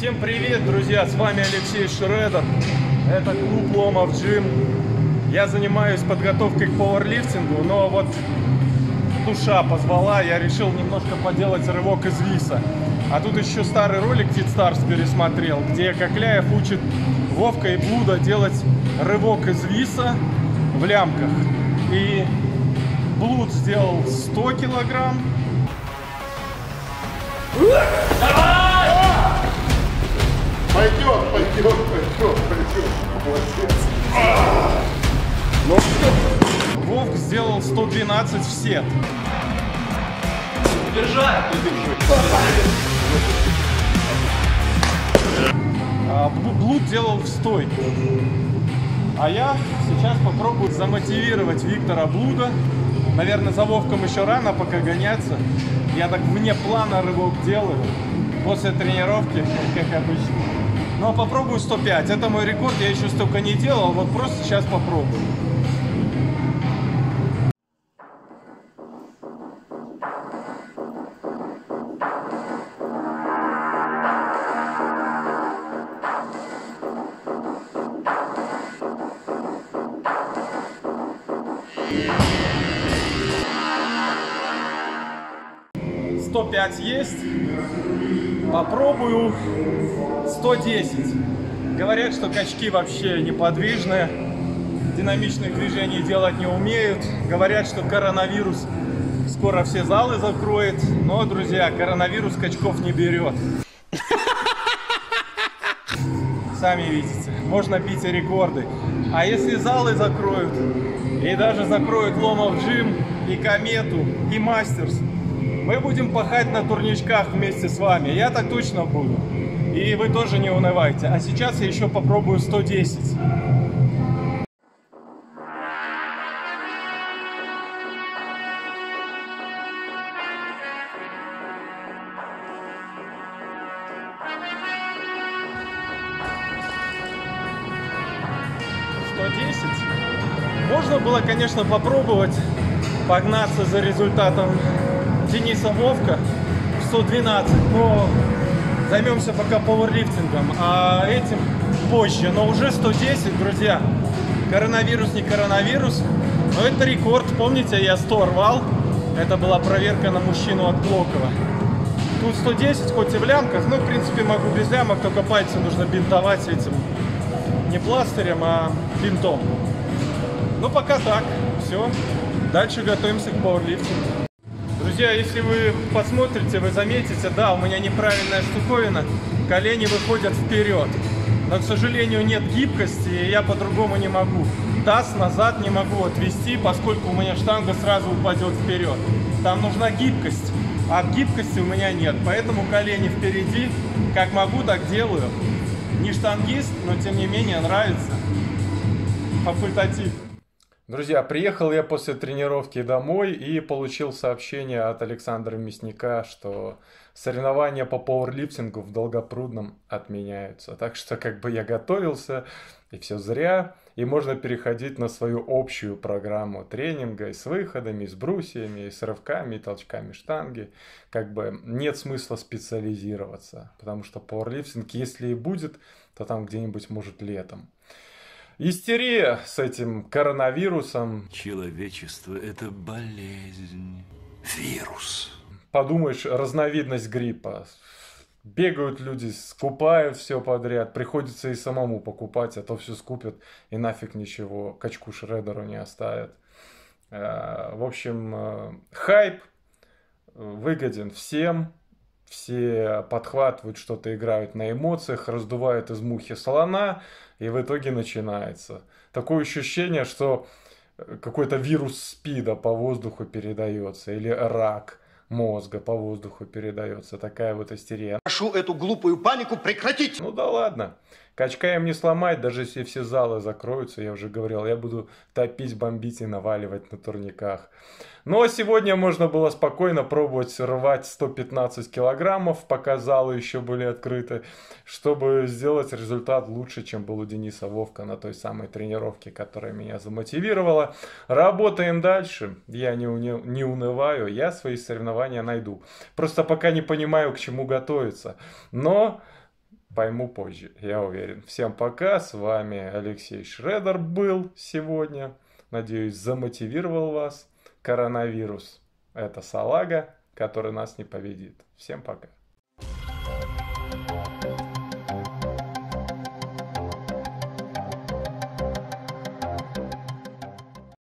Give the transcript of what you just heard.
Всем привет, друзья! С вами Алексей Шредер. Это клуб Ломов Джим. Я занимаюсь подготовкой к пауэрлифтингу, но вот душа позвала, я решил немножко поделать рывок из виса. А тут еще старый ролик Тит Старс пересмотрел, где Кокляев учит Вовка и Блуда делать рывок из виса в лямках. И Блуд сделал 100 килограмм. Пойдет, Молодец. Ну, Вовк сделал 112 в сет. Держать! А Блу- Блуд делал в стойку. А я сейчас попробую замотивировать Виктора Блуда. Наверное, за Вовком еще рано пока гоняться. Я так вне плана рывок делаю. После тренировки, как обычно. Но попробую 105. Это мой рекорд, я еще столько не делал. Вот просто сейчас попробую. — 105 есть. Попробую 110. Говорят, что качки вообще неподвижные, динамичных движений делать не умеют. Говорят, что коронавирус скоро все залы закроет. Но, друзья, коронавирус качков не берет. Сами видите, можно бить рекорды. А если залы закроют, и даже закроют Ломов Джим, и Комету, и Мастерс, мы будем пахать на турничках вместе с вами. Я так точно буду. И вы тоже не унывайте. А сейчас я еще попробую 110. Сто десять. Можно было, конечно, попробовать погнаться за результатом Дениса Вовка в 112, но займемся пока пауэрлифтингом, а этим позже. Но уже 110, друзья. Коронавирус не коронавирус, но это рекорд. Помните, я 100 рвал. Это была проверка на мужчину от Глокова. Тут 110, хоть и в лямках, но в принципе могу без лямок, только пальцы нужно бинтовать этим не пластырем, а бинтом. Ну пока так, все. Дальше готовимся к пауэрлифтингу. Друзья, если вы посмотрите, вы заметите, да, у меня неправильная штуковина, колени выходят вперед. Но, к сожалению, нет гибкости, и я по-другому не могу. Таз назад не могу отвести, поскольку у меня штанга сразу упадет вперед. Там нужна гибкость, а гибкости у меня нет. Поэтому колени впереди, как могу, так делаю. Не штангист, но тем не менее нравится. Факультатив. Друзья, приехал я после тренировки домой и получил сообщение от Александра Мясника, что соревнования по пауэрлифтингу в Долгопрудном отменяются. Так что как бы я готовился, и все зря. И можно переходить на свою общую программу тренинга и с выходами, и с брусьями, и с рывками, и толчками штанги. Как бы нет смысла специализироваться, потому что пауэрлифтинг, если и будет, то там где-нибудь может летом. Истерия с этим коронавирусом. Человечество – это болезнь, вирус. Подумаешь, разновидность гриппа. Бегают люди, скупают все подряд. Приходится и самому покупать, а то все скупят и нафиг ничего качку Шредеру не оставят. Э, В общем, э, хайп выгоден всем. Все подхватывают что-то, играют на эмоциях, раздувают из мухи слона, и в итоге начинается. Такое ощущение, что э, какой-то вирус СПИДа по воздуху передается, или рак мозга по воздуху передается. Такая вот истерия. Прошу эту глупую панику прекратить. Ну да ладно. Качка им не сломать, даже если все залы закроются, я уже говорил, я буду топить, бомбить и наваливать на турниках. А сегодня можно было спокойно пробовать рвать 115 килограммов, пока залы еще были открыты, чтобы сделать результат лучше, чем был у Дениса Вовка на той самой тренировке, которая меня замотивировала. Работаем дальше, я не, уни- не унываю, я свои соревнования найду. Просто пока не понимаю, к чему готовиться. Но пойму позже, я уверен. Всем пока, с вами Алексей Шредер был сегодня. Надеюсь, замотивировал вас. Коронавирус – это салага, который нас не победит. Всем пока.